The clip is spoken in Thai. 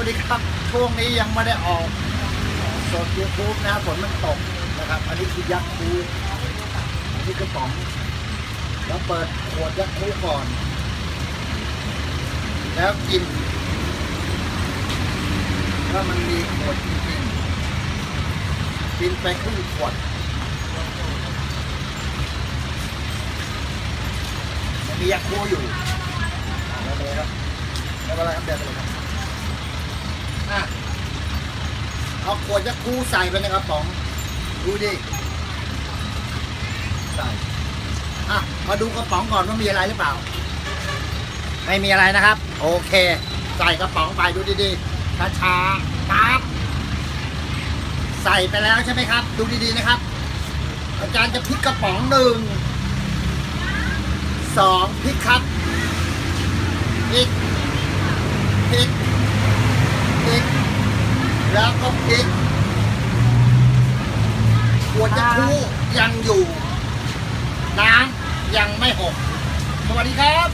วัสดีครับ ช่วงนี้ยังไม่ได้ออกสดยูทูบนะฝนมันตกนะครับ อันนี้คือยักษ์คูอันนี้กระป๋องแล้วเปิดขวดยักษ์คูก่อน แล้วกินถ้ามันมีขวดจริงๆกินไปครึ่งขวดมันมียักษ์คูอยู่เอาเลยครับไม่เป็นไรครับเดี๋ยวไปเลยครับ อะ เอาขวดยักษ์คูใส่ไปในกระป๋อง ดูดิ ใส่ อะ มาดูกระป๋องก่อนว่ามีอะไรหรือเปล่า ไม่มีอะไรนะครับ โอเค ใส่กระป๋องไปดูดีๆช้าๆปั๊บใส่ไปแล้วใช่ไหมครับ ดูดีๆนะครับ อาจารย์จะพลิกกระป๋องหนึ่งสองพลิกครับพลิกพลิก แล้วก็พิกขวดจะคู่ยังอยู่ น้ำยังไม่หก สวัสดีครับ